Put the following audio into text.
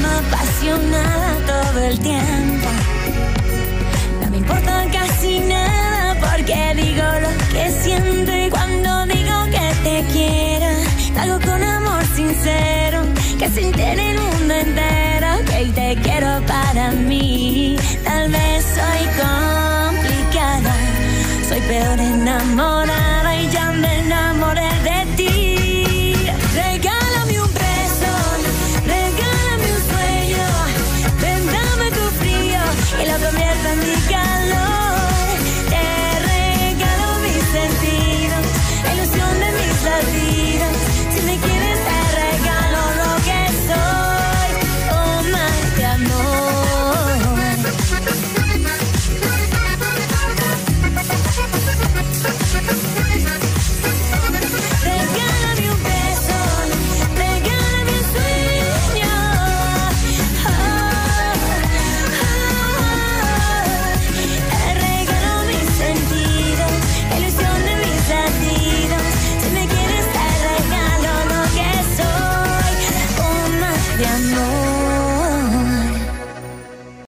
llama apasionada todo el tiempo. No me importa casi nada porque digo lo que siento y cuando digo que te quiero, hago con amor sincero, que sin tener un mundo entero, que te quiero para mí. Tal vez soy complicada, soy peor enamorada know.